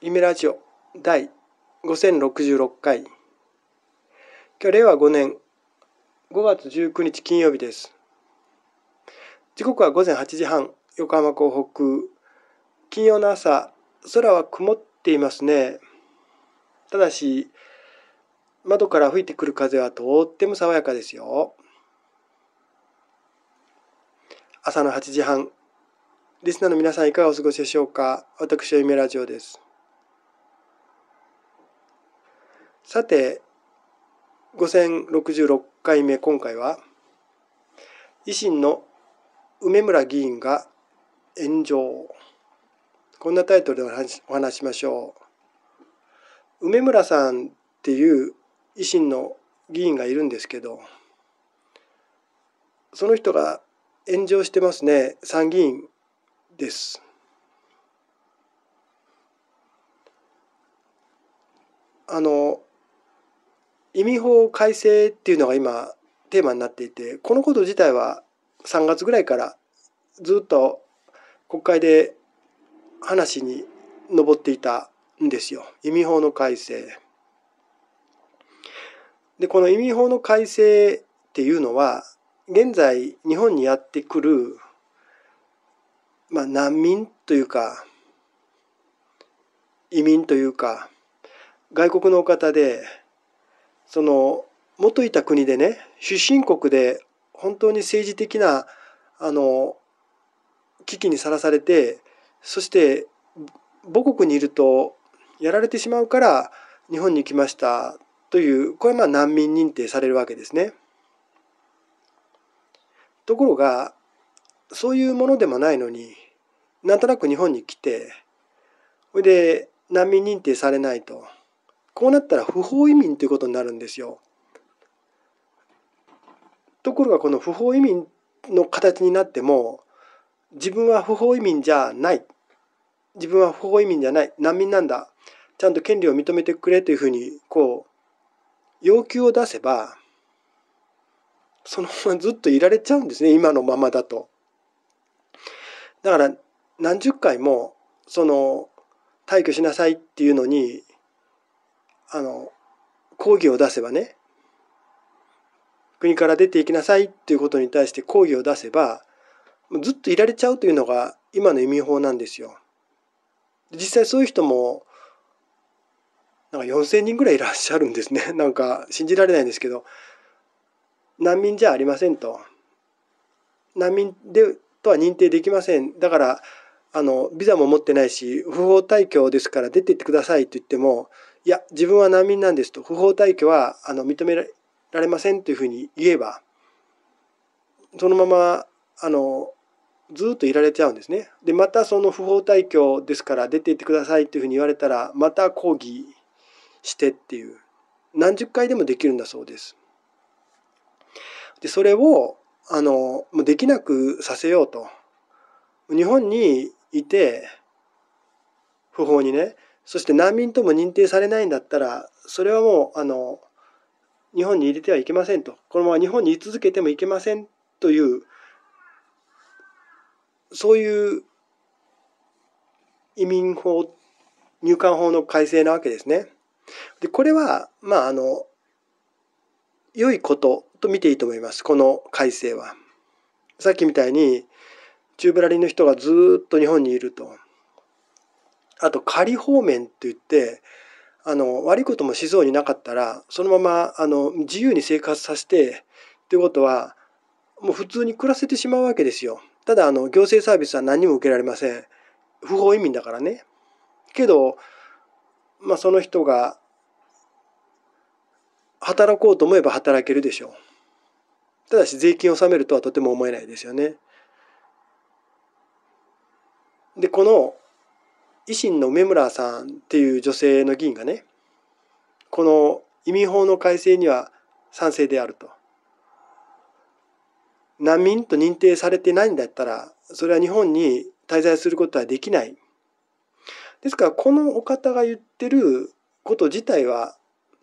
夢ラジオ第5066回。今日令和5年。5月19日金曜日です。時刻は午前8時半。横浜港北。金曜の朝空は曇っていますね。ただし窓から吹いてくる風はとっても爽やかですよ。朝の8時半。リスナーの皆さんいかがお過ごしでしょうか？私は夢ラジオです。さて5066回目今回は維新の梅村議員が炎上。こんなタイトルでお話しましょう。梅村さんっていう維新の議員がいるんですけどその人が炎上してますね。参議院です。あの移民法改正っていうのが今テーマになっていてこのこと自体は3月ぐらいからずっと国会で話に上っていたんですよ移民法の改正。でこの移民法の改正っていうのは現在日本にやってくる、まあ、難民というか移民というか外国の方でその元いた国でね出身国で本当に政治的なあの危機にさらされてそして母国にいるとやられてしまうから日本に来ましたというこれはまあ難民認定されるわけですね。ところがそういうものでもないのになんとなく日本に来てそれで難民認定されないと。こうなったら不法移民ということになるんですよ。ところがこの不法移民の形になっても自分は不法移民じゃない自分は不法移民じゃない難民なんだちゃんと権利を認めてくれというふうにこう要求を出せばそのままずっといられちゃうんですね今のままだと。だから何十回もその退去しなさいっていうのにあの抗議を出せばね国から出ていきなさいっていうことに対して抗議を出せばずっといられちゃうというのが今の移民法なんですよ。実際そういう人もなんか4,000人ぐらいいらっしゃるんですね。なんか信じられないんですけど難民じゃありませんと。難民でとは認定できません。だからあのビザも持ってないし不法退去ですから出てってくださいと言ってもいや自分は難民なんですと不法退去はあの認められませんというふうに言えばそのままあのずっといられちゃうんですね。でまたその不法退去ですから出て行ってくださいというふうに言われたらまた抗議してっていう何十回でもできるんだそうです。でそれをあのできなくさせようと日本にいて不法にねそして難民とも認定されないんだったらそれはもうあの日本に入れてはいけませんとこのまま日本に居続けてもいけませんというそういう移民法入管法の改正なわけですね。でこれはまああの良いことと見ていいと思いますこの改正は。さっきみたいに宙ぶらりんの人がずっと日本にいると。あと仮放免って言ってあの悪いこともしそうになかったらそのままあの自由に生活させてということはもう普通に暮らせてしまうわけですよ。ただあの行政サービスは何も受けられません。不法移民だからね。けど、まあ、その人が働こうと思えば働けるでしょう。ただし税金を納めるとはとても思えないですよね。でこの維新の梅村さんっていう女性の議員がねこの移民法の改正には賛成であると。難民と認定されてないんだったらそれは日本に滞在することはできない。ですからこのお方が言ってること自体は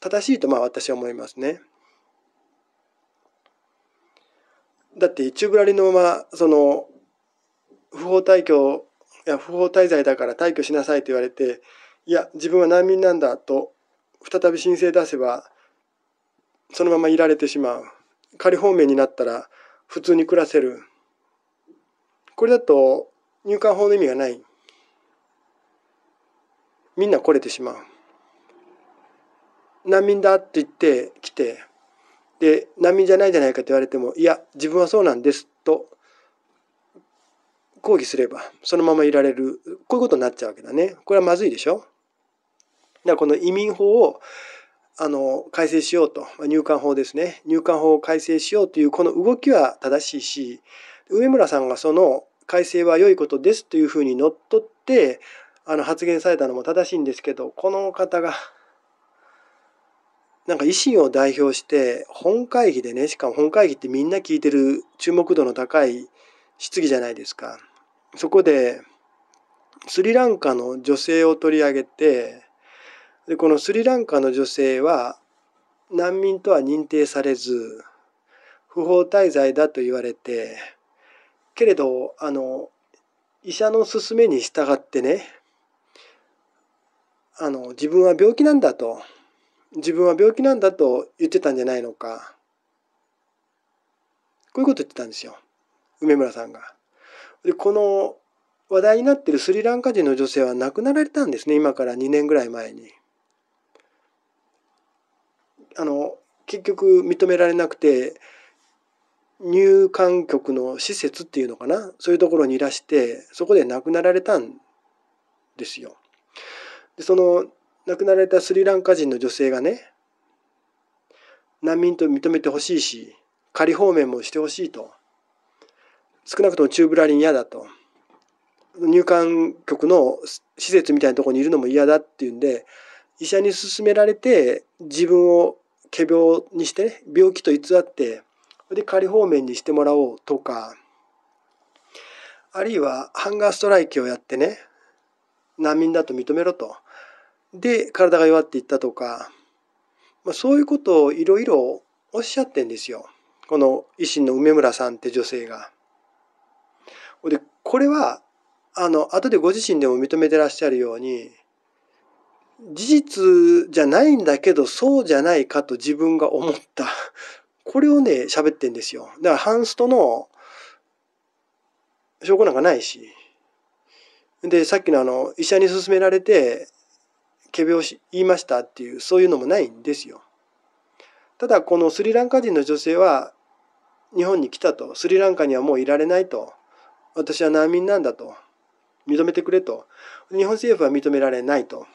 正しいとまあ私は思いますね。だって宙ぶらりのままその不法退去や不法滞在だから退去しなさいと言われていや自分は難民なんだと再び申請出せばそのままいられてしまう。仮放免になったら普通に暮らせる。これだと入管法の意味がない。みんな来れてしまう。難民だって言って来てで難民じゃないじゃないかと言われてもいや自分はそうなんですと抗議すればそのままいられるこういうことになっちゃうわけだね。これはまずいでしょ。だからこの移民法をあの改正しようと。入管法ですね。入管法を改正しようというこの動きは正しいし上村さんがその改正は良いことですというふうにのっとってあの発言されたのも正しいんですけどこの方がなんか維新を代表して本会議でねしかも本会議ってみんな聞いてる注目度の高い質疑じゃないですか。そこでスリランカの女性を取り上げてでこのスリランカの女性は難民とは認定されず不法滞在だと言われてけれどあの医者の勧めに従ってねあの自分は病気なんだと自分は病気なんだと言ってたんじゃないのかこういうこと言ってたんですよ梅村さんが。でこの話題になってるスリランカ人の女性は亡くなられたんですね今から2年ぐらい前に。あの結局認められなくて入管局の施設っていうのかなそういうところにいらしてそこで亡くなられたんですよ。でその亡くなられたスリランカ人の女性がね難民と認めてほしいし仮放免もしてほしいと少なくともチューブラリン嫌だと。入管局の施設みたいなところにいるのも嫌だっていうんで医者に勧められて自分を仮病にしてね病気と偽ってで仮放免にしてもらおうとかあるいはハンガーストライキをやってね難民だと認めろと。で体が弱っていったとか、まあ、そういうことをいろいろおっしゃってんですよ。この維新の梅村さんって女性が。でこれはあの後でご自身でも認めてらっしゃるように事実じゃないんだけどそうじゃないかと自分が思った。これをね喋ってんですよ。だからハンストの証拠なんかないし。でさっきのあの医者に勧められて仮病し言いましたっていうそういうのもないんですよ。ただこのスリランカ人の女性は日本に来たと。スリランカにはもういられないと。私は難民なんだと。認めてくれと。日本政府は認められないと。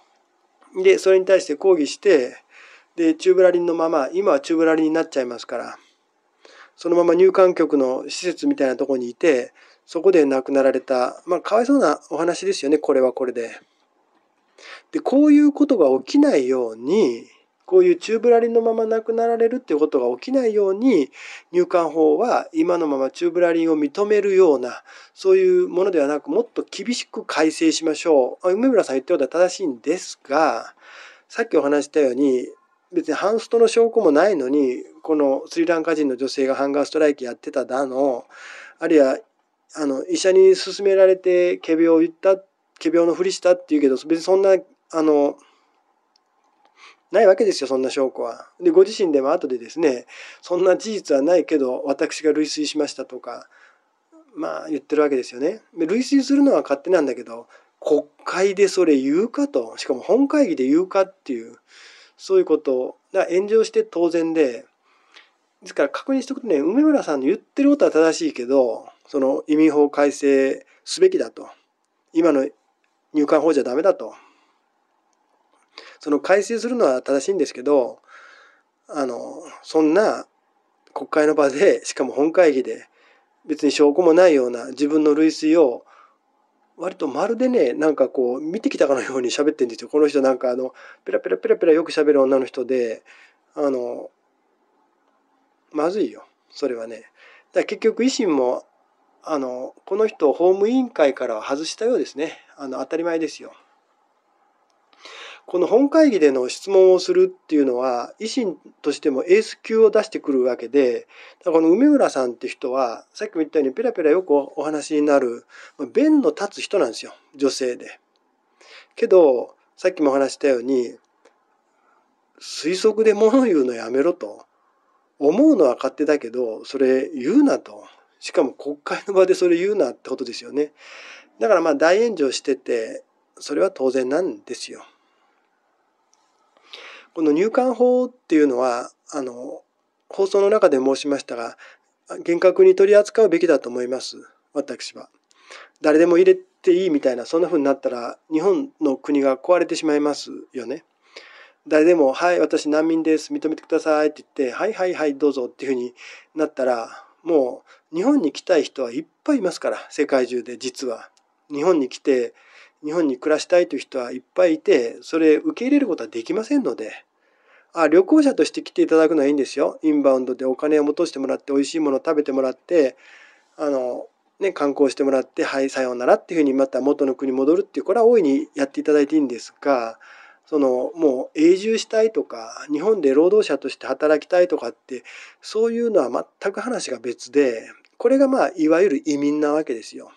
でそれに対して抗議してでチューブラリンのまま今はチューブラリンになっちゃいますから。そのまま入管局の施設みたいなとこにいてそこで亡くなられたまあかわいそうなお話ですよね。これはこれで。でこういうことが起きないようにこういうチューブラリンのまま亡くなられるっていうことが起きないように入管法は今のままチューブラリンを認めるようなそういうものではなくもっと厳しく改正しましょう。梅村さん言ったことは正しいんですがさっきお話したように別にハンストの証拠もないのにこのスリランカ人の女性がハンガーストライキやってただのあるいはあの医者に勧められて仮病を言った仮病のふりしたっていうけど別にそんなあのないわけですよそんな証拠は。でご自身でも後でですねそんな事実はないけど私が類推しましたとかまあ言ってるわけですよね。類推するのは勝手なんだけど国会でそれ言うかとしかも本会議で言うかっていうそういうことが炎上して当然でですから確認しておくとね梅村さんの言ってることは正しいけどその移民法改正すべきだと今の入管法じゃダメだとその改正するのは正しいんですけどあのそんな国会の場でしかも本会議で別に証拠もないような自分の類推を割とまるでねなんかこう見てきたかのように喋ってるんですよこの人なんかあのペラペラペラペラよく喋る女の人であのまずいよそれはね。だ結局維新もあのこの人を法務委員会からは外したようですねあの当たり前ですよ。この本会議での質問をするっていうのは維新としてもエース級を出してくるわけでこの梅村さんって人はさっきも言ったようにペラペラよくお話になる弁の立つ人なんですよ女性で。けどさっきもお話したように推測で物言うのやめろと。思うのは勝手だけどそれ言うなと。しかも国会の場でそれ言うなってことですよね。だからまあ大炎上しててそれは当然なんですよ。この入管法っていうのはあの放送の中で申しましたが厳格に取り扱うべきだと思います私は。誰でも入れていいみたいなそんな風になったら日本の国が壊れてしまいますよね。誰でも「はい私難民です認めてください」って言って「はいはいはいどうぞ」っていう風になったらもう日本に来たい人はいっぱいいますから世界中で実は。日本に来て日本に暮らしたいという人はいっぱいいてそれ受け入れることはできませんのであ旅行者として来ていただくのはいいんですよインバウンドでお金を戻してもらって美味しいものを食べてもらってあのね、観光してもらってはいさようならっていうふうにまた元の国に戻るっていうこれは大いにやっていただいていいんですがそのもう永住したいとか日本で労働者として働きたいとかってそういうのは全く話が別でこれがまあいわゆる移民なわけですよ。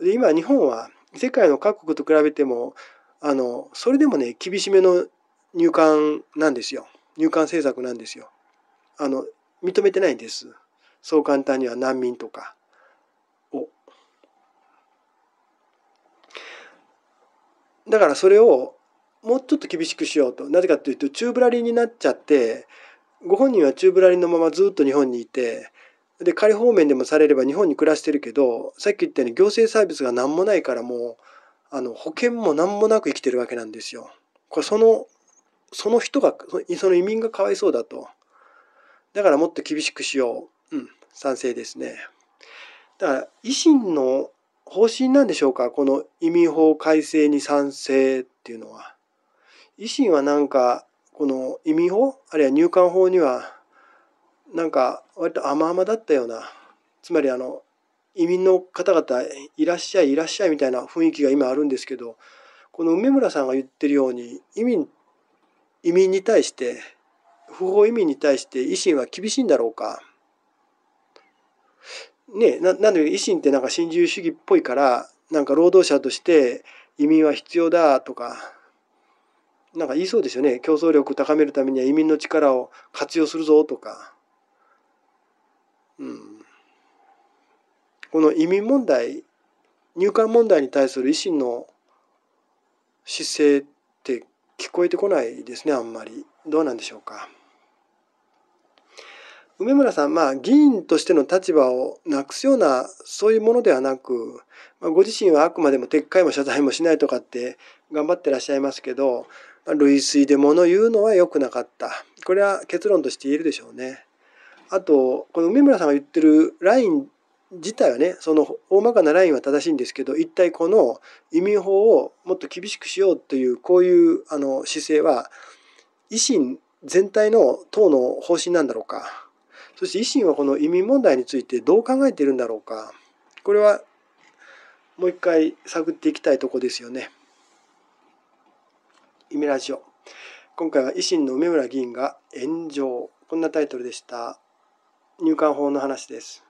で今日本は世界の各国と比べてもあのそれでもね厳しめの入管なんですよ入管政策なんですよ。あの認めてないんですそう簡単には難民とか。だからそれをもうちょっと厳しくしようとなぜかというと宙ぶらりになっちゃってご本人は宙ぶらりのままずっと日本にいてで仮放免でもされれば日本に暮らしてるけどさっき言ったように行政サービスが何もないからもうあの保険も何もなく生きてるわけなんですよ。これそのその人がその移民がかわいそうだと。だからもっと厳しくしよう。うん、賛成ですね。だから維新の方針なんでしょうか？この移民法改正に賛成っていうのは。維新はなんかこの移民法？あるいは入管法にはなんか割と甘々だったようなつまりあの移民の方々いらっしゃいいらっしゃいみたいな雰囲気が今あるんですけどこの梅村さんが言ってるように移民移民に対して不法移民に対して維新は厳しいんだろうか。ねななんで維新ってなんか新自由主義っぽいからなんか労働者として移民は必要だとかなんか言いそうですよね。競争力を高めるためには移民の力を活用するぞとか、うん、この移民問題入管問題に対する維新の姿勢って聞こえてこないですねあんまりどうなんでしょうか。梅村さん、まあ、議員としての立場をなくすようなそういうものではなく、まあ、ご自身はあくまでも撤回も謝罪もしないとかって頑張ってらっしゃいますけど、まあ、類推で物言うのは良くなかったこれは結論として言えるでしょうね。あとこの梅村さんが言ってるライン自体はねその大まかなラインは正しいんですけど一体この移民法をもっと厳しくしようというこういうあの姿勢は維新全体の党の方針なんだろうか。そして維新はこの移民問題についてどう考えているんだろうか。これはもう一回探っていきたいとこですよね。イメラジオ今回は維新の梅村議員が炎上。こんなタイトルでした。入管法の話です。